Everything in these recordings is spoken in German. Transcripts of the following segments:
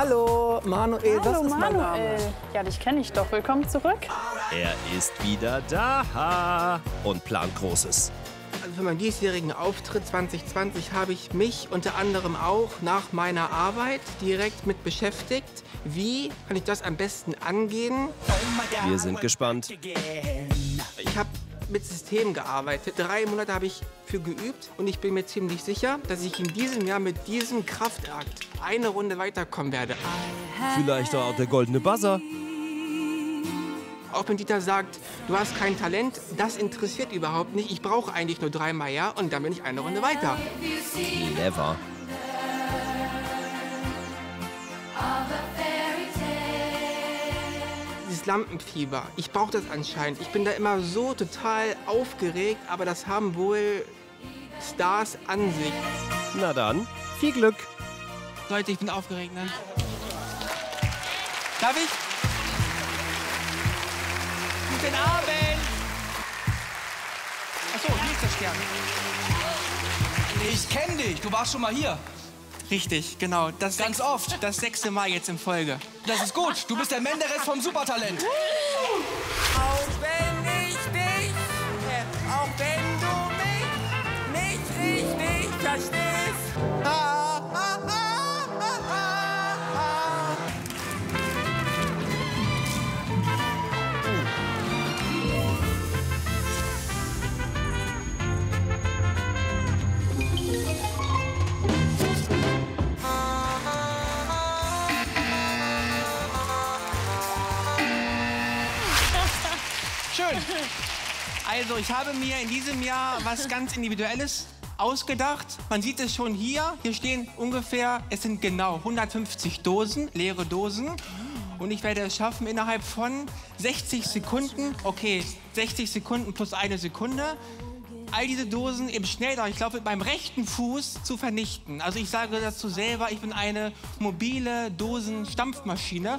Hallo, Manuel, das Hallo ist mein Name. Manuel. Ja, dich kenne ich doch. Willkommen zurück. Er ist wieder da und plant Großes. Also für meinen diesjährigen Auftritt 2020 habe ich mich unter anderem auch nach meiner Arbeit direkt mit beschäftigt. Wie kann ich das am besten angehen? Wir sind gespannt. Ich habe mit Systemen gearbeitet. Drei Monate habe ich für geübt und ich bin mir ziemlich sicher, dass ich in diesem Jahr mit diesem Kraftakt eine Runde weiterkommen werde. Vielleicht auch der goldene Buzzer. Auch wenn Dieter sagt, du hast kein Talent, das interessiert überhaupt nicht. Ich brauche eigentlich nur dreimal ja und dann bin ich eine Runde weiter. Never. Lampenfieber, ich brauche das anscheinend. Ich bin da immer so total aufgeregt, aber das haben wohl Stars an sich. Na dann, viel Glück. Leute, ich bin aufgeregt, ne? Darf ich? Guten Abend! Achso, hier ist der Stern. Ich kenne dich, du warst schon mal hier. Richtig, genau. Das Ganz sechs- oft. Das sechste Mal jetzt in Folge. Das ist gut, du bist der Menderes vom Supertalent. Auch wenn ich dich, äh, auch wenn du mich nicht richtig verstehst. Schön. Also, ich habe mir in diesem Jahr was ganz Individuelles ausgedacht. Man sieht es schon hier. Hier stehen ungefähr, es sind genau 150 Dosen, leere Dosen. Und ich werde es schaffen, innerhalb von 60 Sekunden, okay, 60 Sekunden plus eine Sekunde, all diese Dosen im glaube, mit meinem rechten Fuß zu vernichten. Also ich sage dazu selber, ich bin eine mobile Dosenstampfmaschine.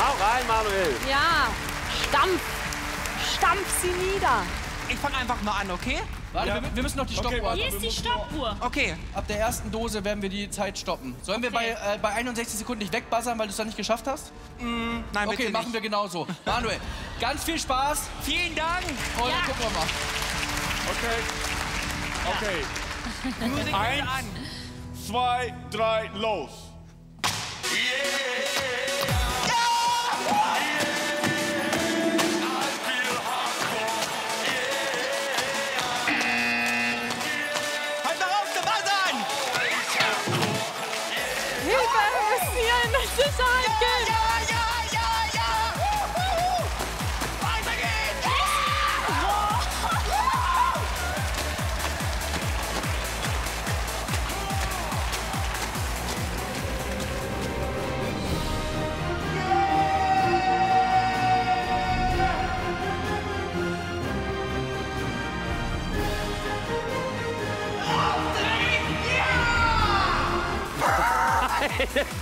Hau rein, Manuel. Ja, stampf. Stampf sie nieder. Ich fange einfach mal an, okay? Warte, wir, wir müssen noch die Stoppuhr. Hier ist die Stoppuhr. Okay. Ab der ersten Dose werden wir die Zeit stoppen. Sollen wir bei, äh, bei 61 Sekunden nicht wegbuzzern, weil du es dann nicht geschafft hast? Nein, bitte Okay, nicht. machen wir genauso. Manuel, ganz viel Spaß Vielen Dank. und dann gucken wir mal. Okay. Okay. Musik Eins. an. Zwei, drei, los. Halt hier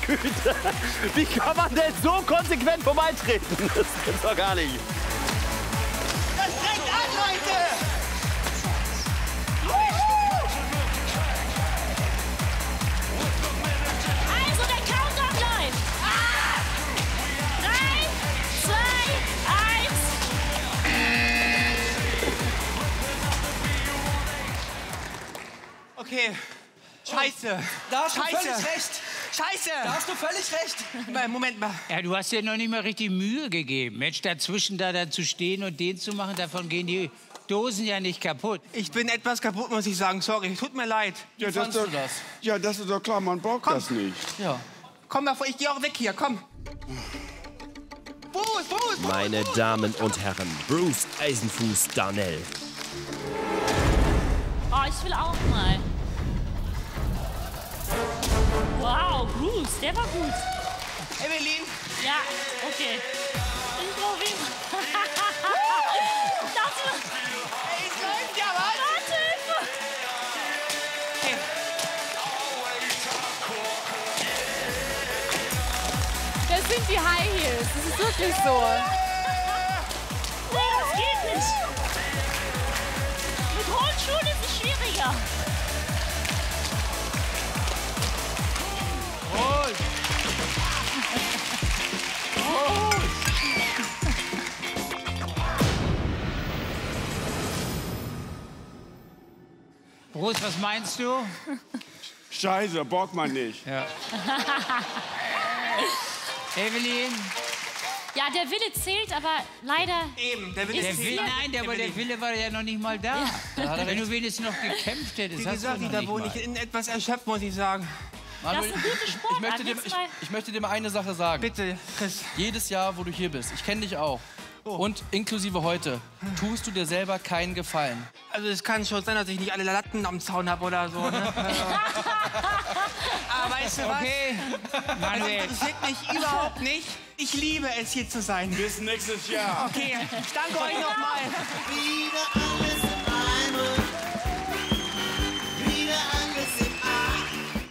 Güte. Wie kann man denn so konsequent vorbeitreten? Das gibt's doch gar nicht. Das strengt an, Leute! Also der Countdown läuft. Ah! Drei, zwei, eins. Okay. Scheiße. Da hast du Scheiße. völlig recht. Scheiße. Da hast du völlig recht. Moment mal. Ja, du hast dir noch nicht mal richtig Mühe gegeben. Mensch, dazwischen da, da zu stehen und den zu machen, davon gehen die Dosen ja nicht kaputt. Ich bin etwas kaputt, muss ich sagen. Sorry, tut mir leid. Ja, das, doch, das? ja, das ist doch klar, man braucht das nicht. Ja. Komm mal vor, ich gehe auch weg hier, komm. Fuß, Fuß, Fuß. Meine Damen und Herren, Bruce Eisenfuß Darnell. Oh, ich will auch mal. Bruce, der war gut. Evelyn, Ja, okay. Ich probiere. das wird. ey, es läuft ja was. Warte, Hilfe. Okay. Das sind die High Heels. Das ist wirklich so. Nee, das geht nicht. Mit hohen Schuhen ist es schwieriger. Prost, was meinst du? Scheiße, bock man nicht. Evelyn? Ja, der Wille zählt, aber leider. Eben, der will Ist Der es Wille, nein, der, aber der Wille war ja noch nicht mal da. hat er Wenn du wenigstens noch gekämpft hättest, Wie hast gesagt, du noch Dieter, nicht ich in etwas erschöpft, muss ich sagen. Manuel, Das ist eine gute ich, Sportart. möchte dir, Jetzt ich, ich möchte dir mal eine Sache sagen. Bitte, Chris. Jedes Jahr, wo du hier bist, ich kenne dich auch. Oh. Und inklusive heute, tust du dir selber keinen Gefallen. Also es kann schon sein, dass ich nicht alle Latten am Zaun habe oder so. Ne? Aber weißt du was? Okay, Das Manuel. interessiert mich überhaupt nicht. Ich liebe es, hier zu sein. Bis nächstes Jahr. Okay, ich danke euch nochmal. Wieder alle